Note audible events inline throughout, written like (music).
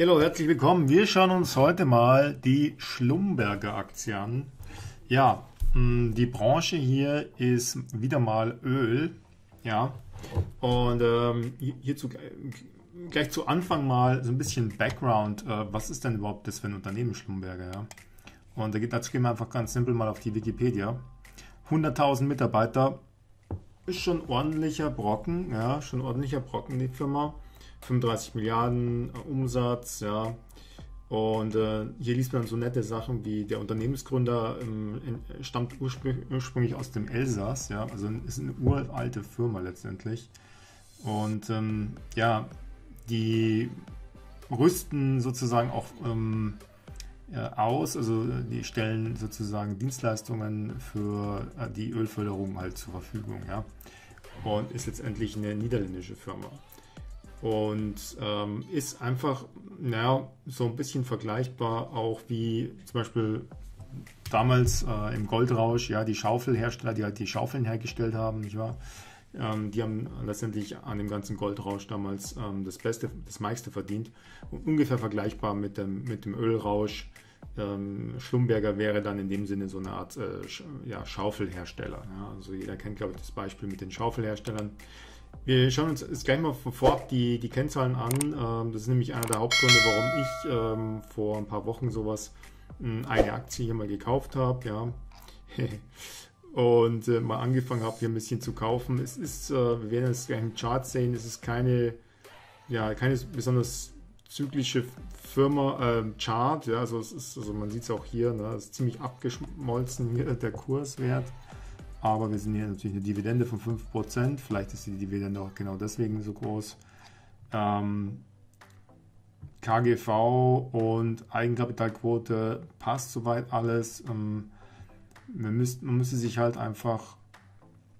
Hallo, herzlich willkommen. Wir schauen uns heute mal die Schlumberger Aktie an. Ja, mm, die Branche hier ist wieder mal Öl. Ja, und ähm, hierzu gleich zu Anfang mal so ein bisschen Background. Äh, was ist denn überhaupt das für ein Unternehmen Schlumberger? Ja? Und dazu gehen wir einfach ganz simpel mal auf die Wikipedia. 100.000 Mitarbeiter ist schon ordentlicher Brocken, ja, schon ordentlicher Brocken die Firma. 35 Milliarden äh, Umsatz, ja. Und äh, hier liest man so nette Sachen wie der Unternehmensgründer ähm, in, stammt ursprünglich, aus dem Elsass, ja, also ist eine uralte Firma letztendlich. Und ähm, ja, die rüsten sozusagen auch ähm, ja, aus, also die stellen sozusagen Dienstleistungen für äh, die Ölförderung halt zur Verfügung, ja. Und ist letztendlich eine niederländische Firma und ähm, ist einfach naja, so ein bisschen vergleichbar auch wie zum Beispiel damals äh, im Goldrausch, ja, die Schaufelhersteller, die halt die Schaufeln hergestellt haben, nicht wahr? Ähm, die haben letztendlich an dem ganzen Goldrausch damals ähm, das Beste, das meiste verdient. Und ungefähr vergleichbar mit dem, mit dem Ölrausch. Ähm, Schlumberger wäre dann in dem Sinne so eine Art äh, ja, Schaufelhersteller. Ja? Also jeder kennt, glaube ich, das Beispiel mit den Schaufelherstellern. Wir schauen uns jetzt gleich mal vorab die, die Kennzahlen an. Ähm, das ist nämlich einer der Hauptgründe, warum ich ähm, vor ein paar Wochen sowas hm, eine Aktie hier mal gekauft habe. Ja. (laughs) Und äh, mal angefangen habe, hier ein bisschen zu kaufen. Es ist, äh, wir werden es gleich im Chart sehen, es ist keine, ja, keine besonders zyklische Firma, äh, Chart. Ja, also, es ist, also man sieht es auch hier, ne, es ist ziemlich abgeschmolzen hier der Kurswert. Aber wir sind hier natürlich eine Dividende von 5%. Vielleicht ist die Dividende auch genau deswegen so groß. Ähm, KGV und Eigenkapitalquote passt soweit alles. Ähm, man, müsst, man müsste sich halt einfach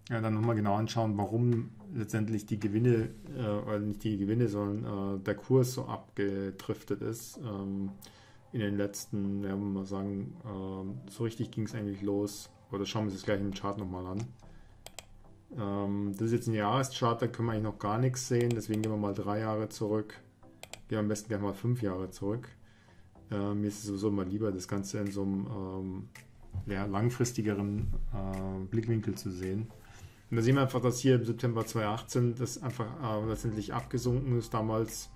ja, dann nochmal genau anschauen, warum letztendlich die Gewinne, äh, oder nicht die Gewinne, sondern äh, der Kurs so abgedriftet ist. Ähm, in den letzten, ja, mal sagen, äh, so richtig ging es eigentlich los oder schauen wir uns das gleich im Chart nochmal an. Ähm, das ist jetzt ein Jahreschart, da können wir eigentlich noch gar nichts sehen. Deswegen gehen wir mal drei Jahre zurück. Gehen wir am besten gleich mal fünf Jahre zurück. Äh, mir ist es sowieso mal lieber, das Ganze in so einem ähm, ja, langfristigeren äh, Blickwinkel zu sehen. Und da sehen wir einfach, dass hier im September 2018 das einfach äh, letztendlich abgesunken ist. Damals,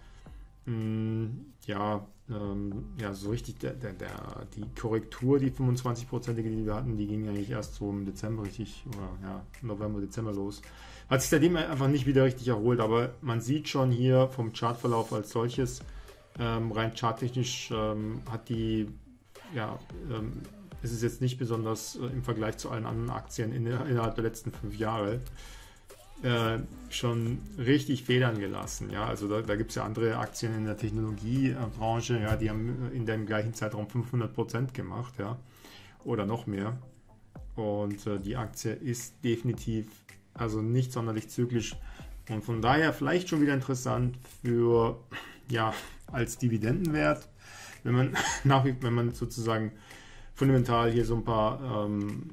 mh, mm, ja, ähm, ja, so richtig, der, der, der, die Korrektur, die 25-prozentige, die wir hatten, die ging eigentlich erst so im Dezember richtig, oder ja, November, Dezember los. Hat sich seitdem einfach nicht wieder richtig erholt, aber man sieht schon hier vom Chartverlauf als solches, ähm, rein charttechnisch ähm, hat die, ja, ähm, ist es jetzt nicht besonders äh, im Vergleich zu allen anderen Aktien in, innerhalb der letzten fünf Jahre äh, schon richtig Federn gelassen. Ja? Also da, da gibt es ja andere Aktien in der Technologiebranche, ja, die haben in dem gleichen Zeitraum 500 Prozent gemacht, ja, oder noch mehr. Und äh, die Aktie ist definitiv also nicht sonderlich zyklisch und von daher vielleicht schon wieder interessant für ja als Dividendenwert, wenn man (laughs) nach wenn man sozusagen fundamental hier so ein paar ähm,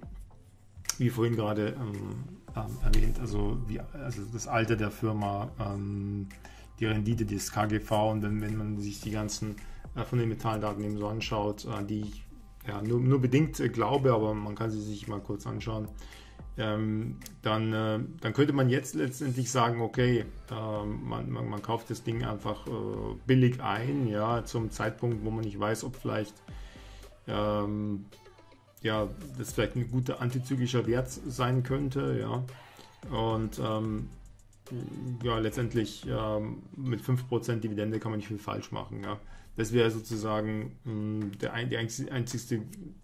wie vorhin gerade ähm, ähm, erwähnt, also, wie, also das Alter der Firma, ähm, die Rendite des KGV und dann, wenn man sich die ganzen äh, von den Metalldaten eben so anschaut, äh, die ich ja, nur, nur bedingt äh, glaube, aber man kann sie sich mal kurz anschauen, ähm, dann, äh, dann könnte man jetzt letztendlich sagen, okay, ähm, man, man, man, kauft das Ding einfach äh, billig ein, ja, zum Zeitpunkt, wo man nicht weiß, ob vielleicht ja, das vielleicht ein guter antizyklischer Wert sein könnte, ja. Und ähm, ja, letztendlich ähm, mit 5% Dividende kann man nicht viel falsch machen, ja. Das wäre sozusagen mh, hm, der, die einzigste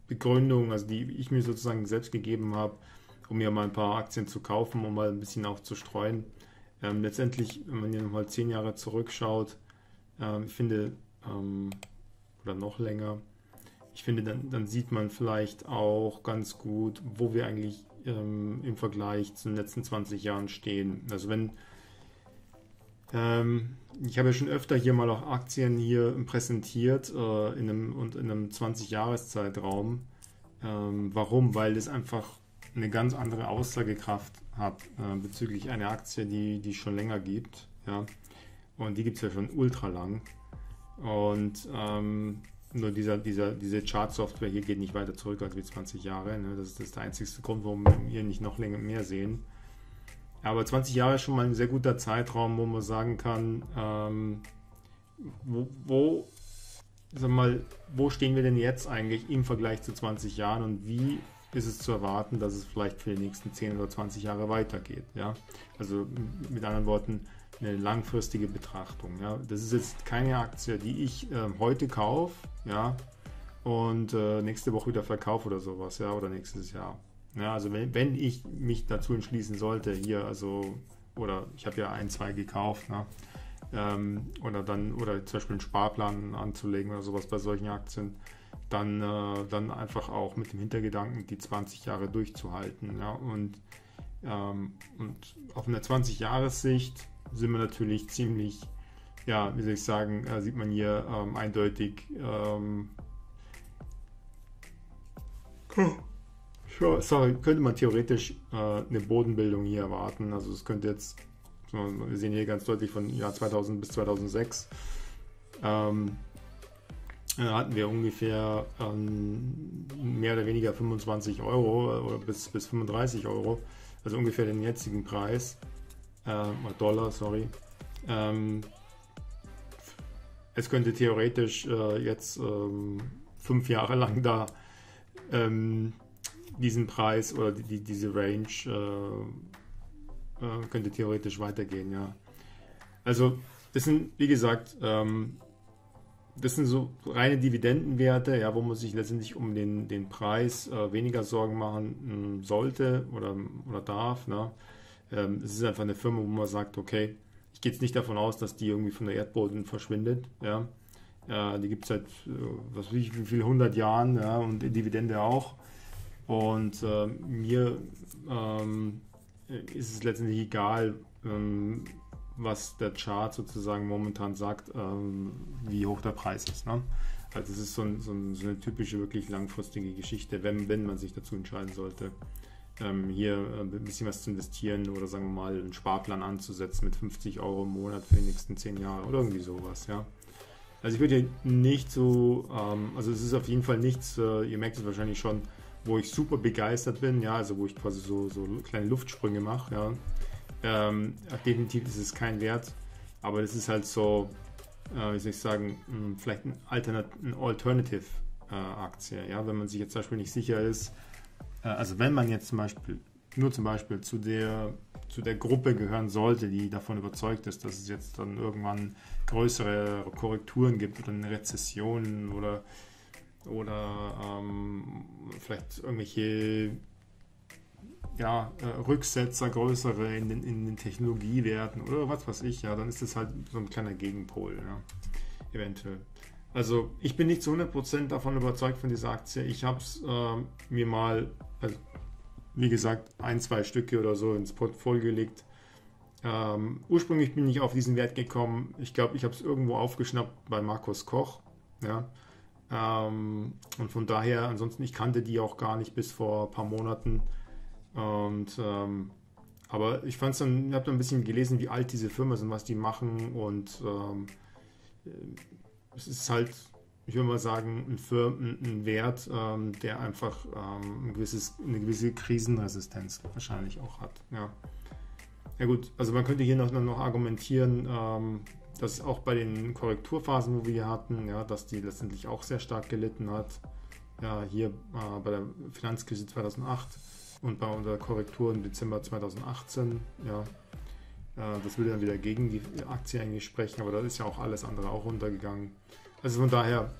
Begründung, also die ich mir sozusagen selbst gegeben habe, um mir mal ein paar Aktien zu kaufen, um mal ein bisschen auch zu streuen. Ähm, letztendlich, wenn man hier nochmal zehn Jahre zurückschaut, ähm, ich finde, ähm, oder noch länger, ich finde, dann, dann sieht man vielleicht auch ganz gut, wo wir eigentlich ähm, im Vergleich zu den letzten 20 Jahren stehen. Also wenn ähm, ich habe ja schon öfter hier mal auch Aktien hier präsentiert äh, in einem, und in einem 20-Jahres-Zeitraum. Ähm, warum? Weil es einfach eine ganz andere Aussagekraft hat äh, bezüglich einer Aktie, die, die es schon länger gibt. Ja? Und die gibt es ja schon ultra lang. Und ähm, nur dieser, dieser, diese Chart-Software hier geht nicht weiter zurück als wie 20 Jahre. Ne? Das, ist, das ist der einzige Grund, warum wir hier nicht noch länger mehr sehen. Aber 20 Jahre ist schon mal ein sehr guter Zeitraum, wo man sagen kann, ähm, wo, wo, sag mal, wo stehen wir denn jetzt eigentlich im Vergleich zu 20 Jahren und wie ist es zu erwarten, dass es vielleicht für die nächsten 10 oder 20 Jahre weitergeht. Ja? Also mit anderen Worten, eine langfristige Betrachtung. Ja? Das ist jetzt keine Aktie, die ich äh, heute kaufe ja? und äh, nächste Woche wieder verkaufe oder sowas, ja, oder nächstes Jahr. Ja, also wenn, wenn ich mich dazu entschließen sollte, hier, also, oder ich habe ja ein, zwei gekauft, ne? ähm, oder dann, oder zum Beispiel einen Sparplan anzulegen oder sowas bei solchen Aktien, dann, äh, dann einfach auch mit dem Hintergedanken, die 20 Jahre durchzuhalten. Ja? Und, ähm, und auf einer 20-Jahres-Sicht sind wir natürlich ziemlich, ja, wie soll ich sagen, äh, sieht man hier ähm, eindeutig. Ähm, sorry, könnte man theoretisch äh, eine Bodenbildung hier erwarten. Also es könnte jetzt, wir sehen hier ganz deutlich von Jahr 2000 bis 2006. Ähm, äh, hatten wir ungefähr ähm, mehr oder weniger 25 Euro äh, oder bis, bis 35 Euro, also ungefähr den jetzigen Preis, äh, Dollar, sorry. Ähm, es könnte theoretisch äh, jetzt ähm, fünf Jahre lang da ähm, diesen Preis oder die, diese Range äh, äh, könnte theoretisch weitergehen, ja. Also das sind, wie gesagt, ähm, das sind so reine Dividendenwerte, ja, wo man sich letztendlich um den, den Preis äh, weniger Sorgen machen mh, hm, sollte oder, oder darf. Ne? Ähm, es ist einfach eine Firma, wo man sagt, okay, ich gehe jetzt nicht davon aus, dass die irgendwie von der Erdboden verschwindet. Ja? Äh, die gibt es seit, äh, was weiß ich, wie viel, 100 Jahren ja? und Dividende auch. Und äh, mir ähm, ist es letztendlich egal, ähm, was der Chart sozusagen momentan sagt, ähm, wie hoch der Preis ist. Ne? Also es ist so, ein, so, ein, so, eine typische, wirklich langfristige Geschichte, wenn, wenn man sich dazu entscheiden sollte, ähm, hier äh, ein bisschen was zu investieren oder sagen wir mal einen Sparplan anzusetzen mit 50 Euro im Monat für die nächsten 10 Jahre oder irgendwie sowas. Ja? Also ich würde hier nicht so, ähm, also es ist auf jeden Fall nichts, äh, ihr merkt es wahrscheinlich schon, wo ich super begeistert bin, ja, also wo ich quasi so, so kleine Luftsprünge mache, ja. Ähm, definitiv ist es kein Wert, aber es ist halt so, äh, wie soll ich sagen, hm, vielleicht ein, Alternat ein Alternative-Aktie. Äh, ja? Wenn man sich jetzt zum Beispiel nicht sicher ist, also wenn man jetzt zum Beispiel nur zum Beispiel zu der, zu der Gruppe gehören sollte, die davon überzeugt ist, dass es jetzt dann irgendwann größere Korrekturen gibt oder eine Rezession oder, oder ähm, vielleicht irgendwelche ja, äh, Rücksetzer, größere in den, in den Technologiewerten oder was weiß ich, ja, dann ist das halt so ein kleiner Gegenpol, ja, eventuell. Also ich bin nicht zu 100% davon überzeugt von dieser Aktie. Ich habe es äh, mir mal, also, wie gesagt, ein, zwei Stücke oder so ins Portfolio gelegt. Ähm, ursprünglich bin ich auf diesen Wert gekommen. Ich glaube, ich habe es irgendwo aufgeschnappt bei Markus Koch. Ja. Ähm, und von daher, ansonsten, ich kannte die auch gar nicht bis vor ein paar Monaten. Und ähm, aber ich fand es dann, ich habe dann ein bisschen gelesen, wie alt diese Firmen sind, was die machen und ähm, äh, es ist halt, ich würde mal sagen, ein, Firmen, ein Wert, ähm, der einfach ähm, ein gewisses, eine gewisse Krisenresistenz wahrscheinlich auch hat. Ja. ja gut, also man könnte hier noch, noch argumentieren, ähm, dass auch bei den Korrekturphasen, wo wir hier hatten, ja, dass die letztendlich auch sehr stark gelitten hat. Ja, hier äh, bei der Finanzkrise 2008 und bei unserer Korrektur im Dezember 2018, ja, das würde dann wieder gegen die Aktie eigentlich sprechen, aber da ist ja auch alles andere auch runtergegangen. Also von daher,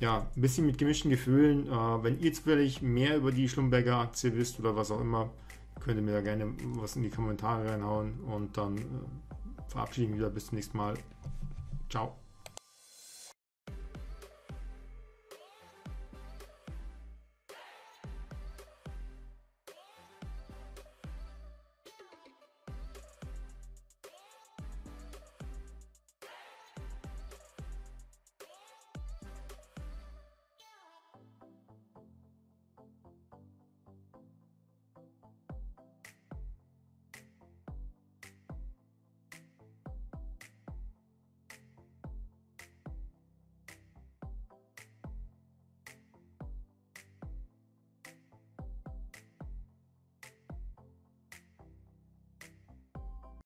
ja, ein bisschen mit gemischten Gefühlen. Äh, wenn ihr zufällig mehr über die Schlumberger Aktie wisst oder was auch immer, könnt ihr mir da gerne was in die Kommentare reinhauen und dann äh, verabschieden wir wieder bis zum nächsten Mal. Ciao.